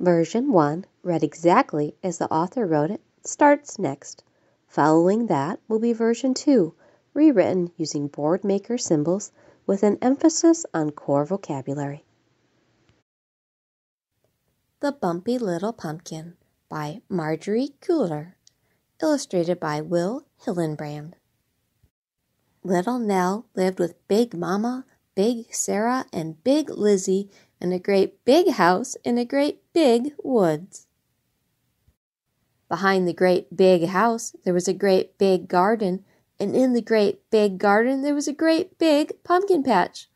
Version 1, read exactly as the author wrote it, starts next. Following that will be version 2, rewritten using Boardmaker symbols with an emphasis on core vocabulary. The Bumpy Little Pumpkin by Margery Cuyler, illustrated by Will Hillenbrand. Little Nell lived with Big Mama, Big Sarah, and Big Lizzie in a great big house in a great big woods. Behind the great big house there was a great big garden, and in the great big garden there was a great big pumpkin patch.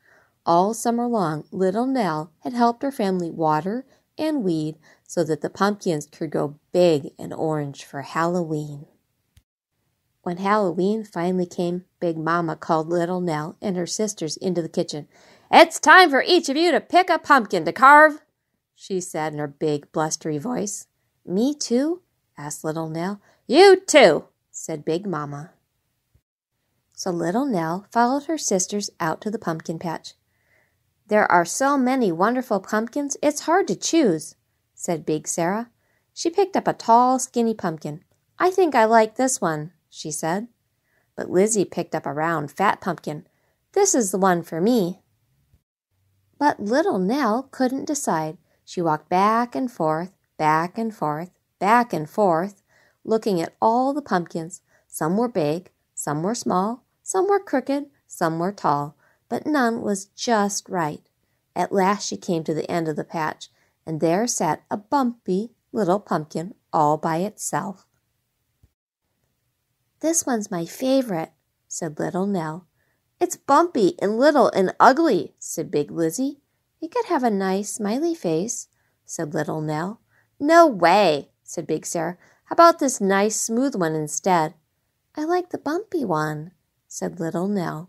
All summer long, little Nell had helped her family water and weed so that the pumpkins could grow big and orange for Halloween. When Halloween finally came, Big Mama called Little Nell and her sisters into the kitchen. It's time for each of you to pick a pumpkin to carve, she said in her big, blustery voice. Me too? asked Little Nell. You too, said Big Mama. So Little Nell followed her sisters out to the pumpkin patch. There are so many wonderful pumpkins, it's hard to choose, said Big Sarah. She picked up a tall, skinny pumpkin. I think I like this one, she said. But Lizzie picked up a round, fat pumpkin. This is the one for me. But little Nell couldn't decide. She walked back and forth, back and forth, back and forth, looking at all the pumpkins. Some were big, some were small, some were crooked, some were tall, but none was just right. At last she came to the end of the patch, and there sat a bumpy little pumpkin all by itself. This one's my favorite, said little Nell. It's bumpy and little and ugly, said Big Lizzie. You could have a nice smiley face, said little Nell. No way, said Big Sarah. How about this nice smooth one instead? I like the bumpy one, said little Nell.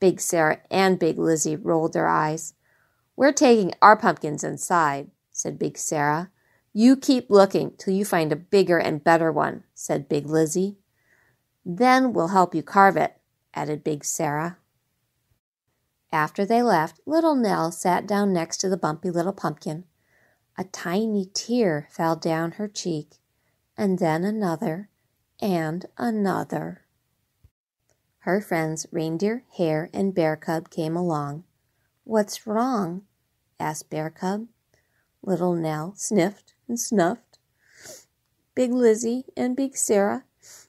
Big Sarah and Big Lizzie rolled their eyes. We're taking our pumpkins inside, said Big Sarah. You keep looking till you find a bigger and better one, said Big Lizzie. Then we'll help you carve it, added Big Sarah. After they left, little Nell sat down next to the bumpy little pumpkin. A tiny tear fell down her cheek, and then another, and another. Her friends Reindeer, Hare, and Bear Cub came along. What's wrong? asked Bear Cub. Little Nell sniffed and snuffed. Big Lizzie and Big Sarah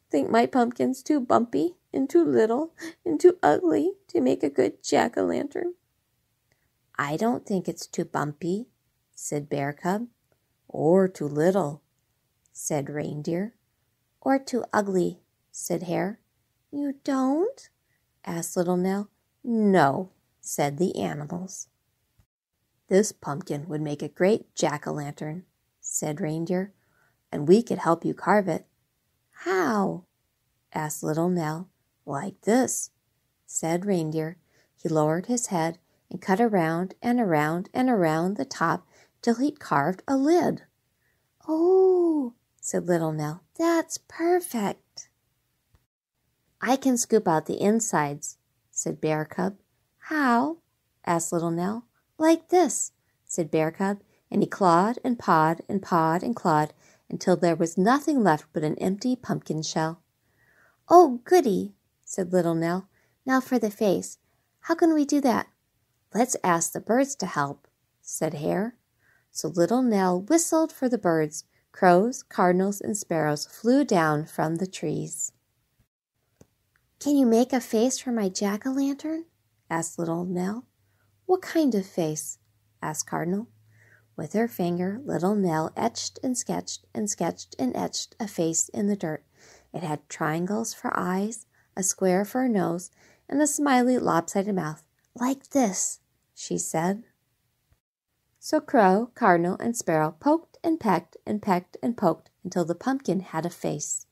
think my pumpkin's too bumpy and too little and too ugly to make a good jack o' lantern. I don't think it's too bumpy, said Bear Cub. Or too little, said Reindeer. Or too ugly, said Hare. You don't? asked Little Nell. No, said the animals. This pumpkin would make a great jack o' lantern, said Reindeer, and we could help you carve it. How? asked little Nell. Like this, said Reindeer. He lowered his head and cut around and around and around the top till he'd carved a lid. Oh, said little Nell, that's perfect. I can scoop out the insides, said Bear Cub. How? asked little Nell. Like this, said Bear Cub, and he clawed and pawed and pawed and clawed until there was nothing left but an empty pumpkin shell. Oh, goody, said little Nell. Now for the face. How can we do that? Let's ask the birds to help, said Hare. So little Nell whistled for the birds. Crows, cardinals, and sparrows flew down from the trees. Can you make a face for my jack o' lantern? asked little Nell. What kind of face? asked Cardinal. With her finger, little Nell etched and sketched and sketched and etched a face in the dirt. It had triangles for eyes, a square for a nose, and a smiley, lopsided mouth. Like this, she said. So Crow, Cardinal, and Sparrow poked and pecked and pecked and poked until the pumpkin had a face.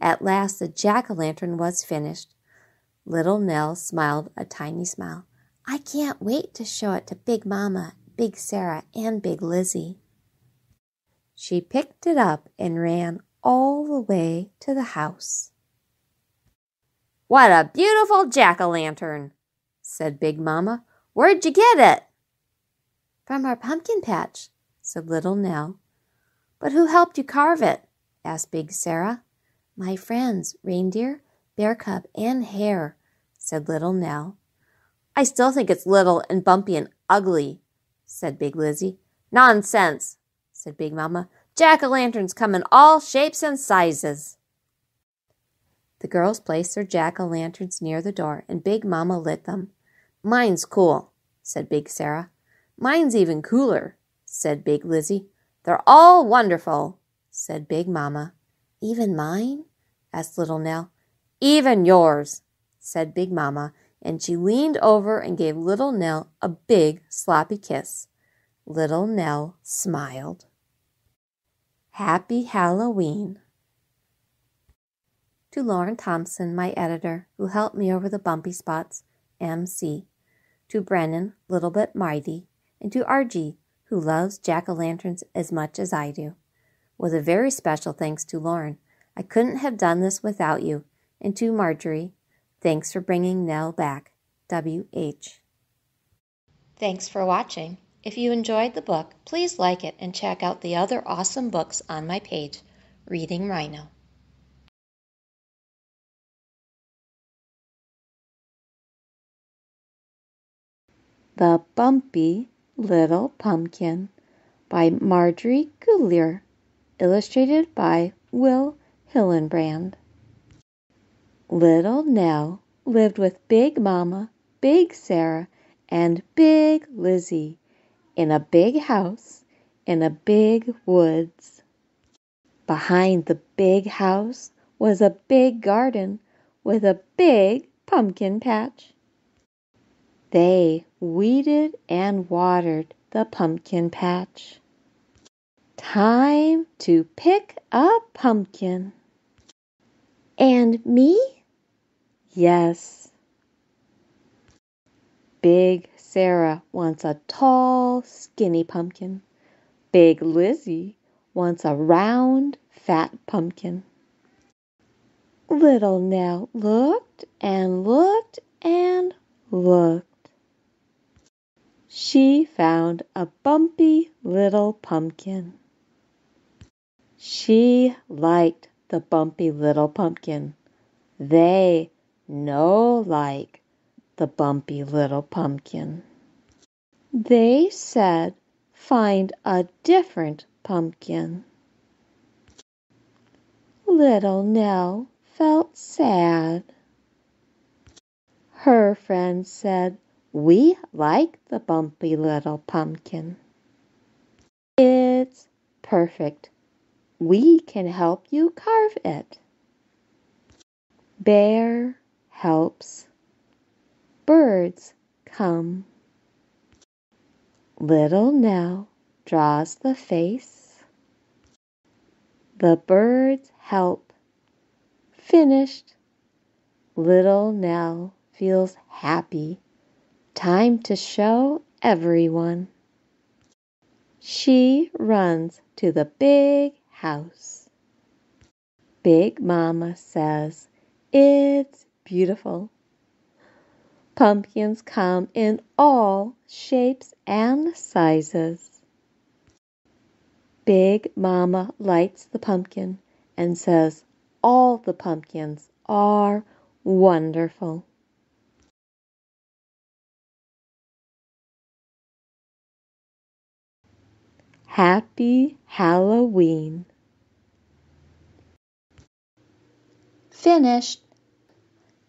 At last the jack o' lantern was finished. Little Nell smiled a tiny smile. I can't wait to show it to Big Mama, Big Sarah, and Big Lizzie. She picked it up and ran all the way to the house. What a beautiful jack o' lantern, said Big Mama. Where'd you get it? From our pumpkin patch, said little Nell. But who helped you carve it? asked Big Sarah. My friends, Reindeer, Bear Cub, and Hare, said little Nell. I still think it's little and bumpy and ugly, said Big Lizzie. Nonsense, said Big Mama. Jack o' lanterns come in all shapes and sizes. The girls placed their jack o' lanterns near the door, and Big Mama lit them. Mine's cool, said Big Sarah. Mine's even cooler, said Big Lizzie. They're all wonderful, said Big Mama. Even mine? asked Little Nell. Even yours, said Big Mama, and she leaned over and gave Little Nell a big sloppy kiss. Little Nell smiled. Happy Halloween to Lauren Thompson, my editor, who helped me over the bumpy spots, MC, to Brennan, Little Bit Mighty, and to RG, who loves jack o' lanterns as much as I do. With a very special thanks to Lauren. I couldn't have done this without you. And to Margery, thanks for bringing Nell back. W.H. Thanks for watching. If you enjoyed the book, please like it and check out the other awesome books on my page, Reading Rhino. The Bumpy Little Pumpkin by Margery Cuyler, illustrated by Will Hillenbrand. Little Nell lived with Big Mama, Big Sarah, and Big Lizzie in a big house in a big woods. Behind the big house was a big garden with a big pumpkin patch. They weeded and watered the pumpkin patch. Time to pick a pumpkin. And me? Yes. Big Sarah wants a tall, skinny pumpkin. Big Lizzie wants a round, fat pumpkin. Little Nell looked and looked and looked she found a bumpy little pumpkin. She liked the bumpy little pumpkin. They no like the bumpy little pumpkin. They said, find a different pumpkin. Little Nell felt sad. Her friends said, we like the bumpy little pumpkin. It's perfect. We can help you carve it. Bear helps. Birds come. Little Nell draws the face. The birds help. Finished. Little Nell feels happy Time to show everyone. She runs to the big house. Big Mama says, It's beautiful. Pumpkins come in all shapes and sizes. Big Mama lights the pumpkin and says, All the pumpkins are wonderful. Happy Halloween. Finished.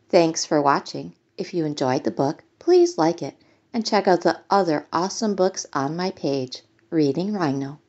Thanks for watching. If you enjoyed the book, please like it and check out the other awesome books on my page, Reading Rhino.